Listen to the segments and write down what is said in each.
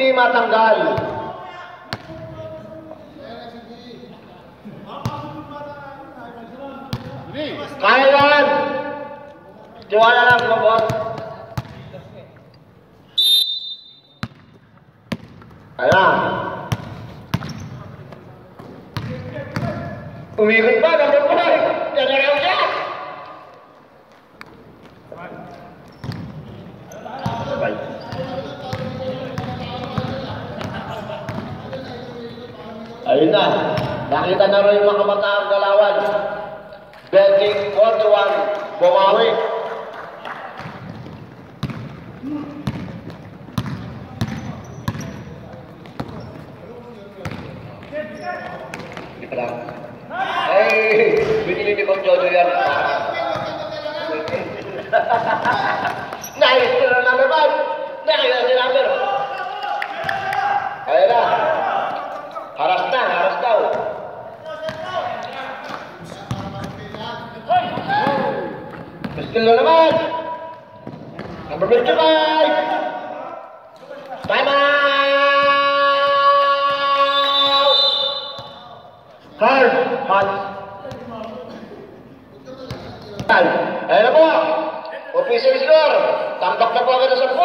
Hindi matanggal. Kaya yan! Tiwala lang boss. Ayan. Umikot pa, number 5. Yan na raw siya. Ayun na. Nakita na rin mga kamataang galawan. Betting 41. Bumawi. Number 55. Time out. Hard. Hot. Ayun na po. Official score. Tambak na po agad sa 10.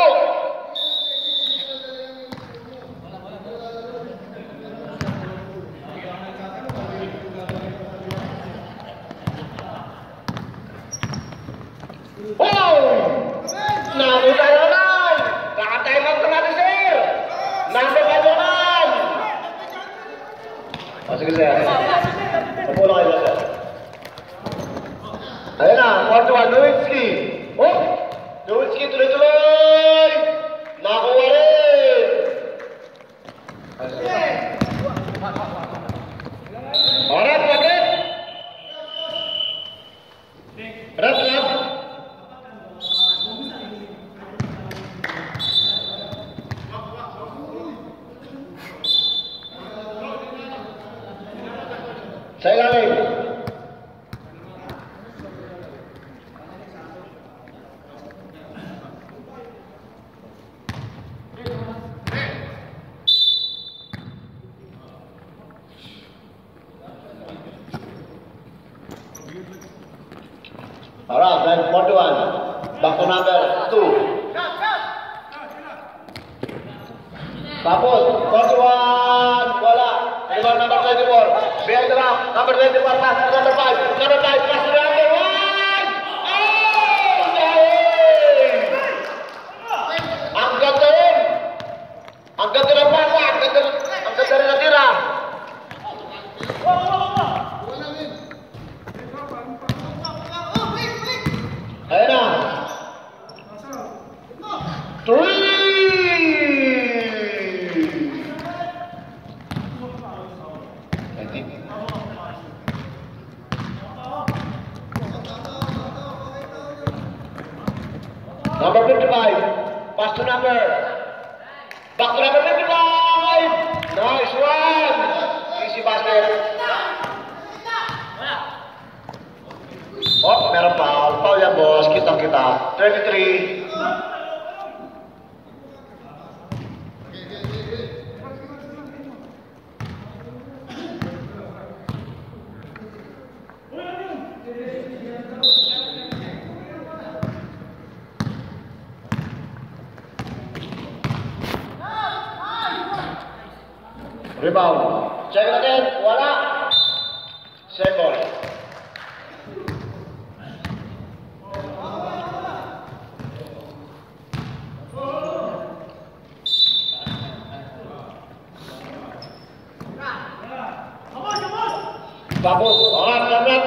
Wow! Güzel. Olayladı. Aynen. Kontrol. Novetski. Hop. Novetski türetüler. Sa ilalim. Alright, then 41. Back to number 2. Tapos, 41, wala. Iba number 24. Behind the back, number 24, pass to number 5. Number 5, pass to number 1. Oh! Dahil! now. Rebound. Check it again. Voila. Second. Tapos, orang dapat.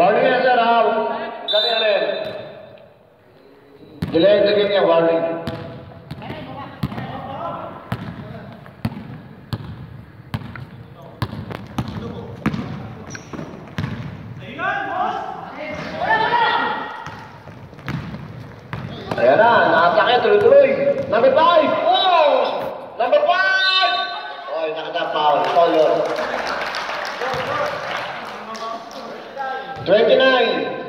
Warning sir ha. Gani ale. Delay the game warning. Ayan na, nakatake tuloy-tuloy. Number 5! Oh! Number 5! Oy, nakata foul. Foul yun. 29.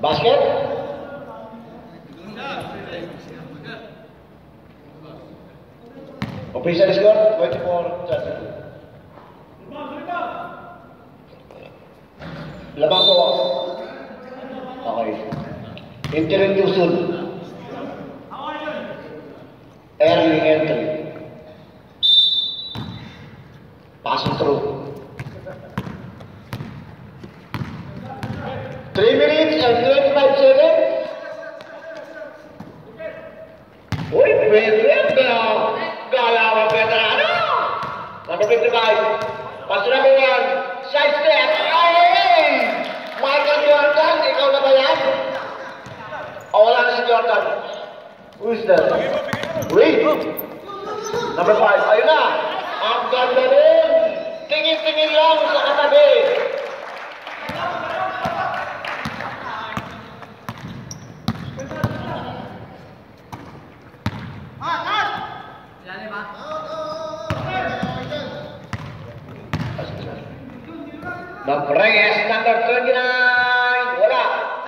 Basket? Official score, 24 32. it. Interview soon. Early entry. Passing through. Three minutes and 25 seconds. Uy, perfecto. Galawan veterano. Number 55. Paso na 1. Size All hands to your turn. Who is there? We Number five. Ayun na. Ang ganda rin. Tingin-tingin lang.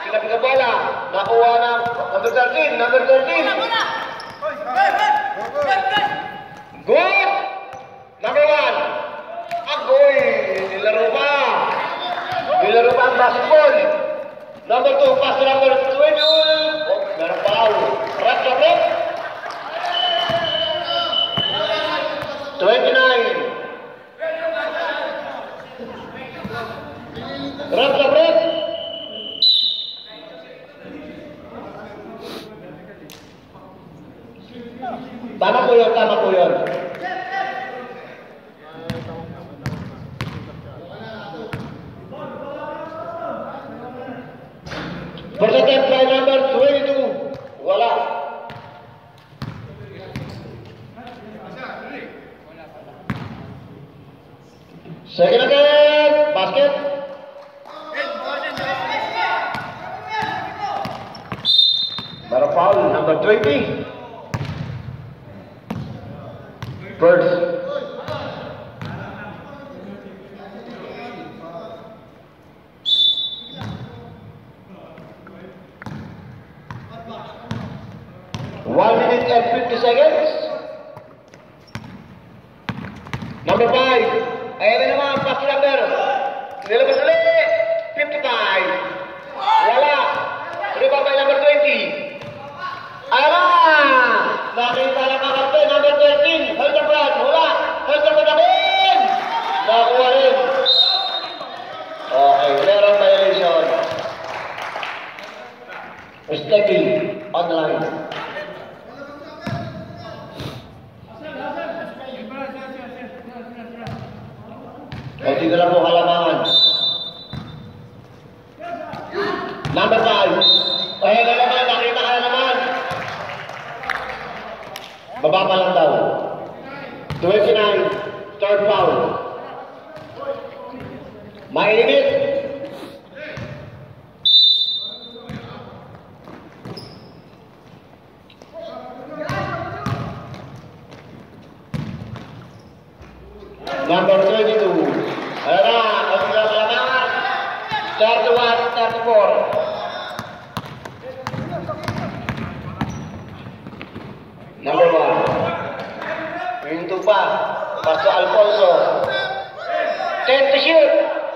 Sinabi ka bola. Nakuha ng number 13. Number 13. Good. Number 1. Agoy. Nilaro pa. Nilaro pa ang basketball. Number 2. Pass number 20. Oh, meron pa. Red ka, red. Protected by number 22. Wala. Second. Basket. Foul. Number 20. Birds. Number 5. Ayan na naman, pass number. Nilabas ulit. 55. Wala. Rebound by number 20. Ayan na! Nakita lang ang karte, number 13. Hold the brand. Wala. Hold the brand again. Nakuha rin. Okay, meron violation. Stepping. Kunti Ayan na naman, nakita ka na naman. Baba pa lang daw. 29, third foul. Mainit. Number 22. Pastor Alfonso. 10 to shoot.